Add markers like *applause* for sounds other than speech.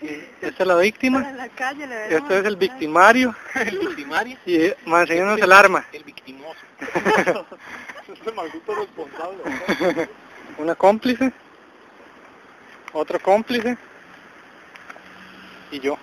Esta es la víctima. La calle Este es el victimario. *laughs* ¿El victimario? Y eh, el arma. El victimoso. *laughs* *laughs* Es el maldito responsable. Una cómplice. Otro cómplice. Y yo.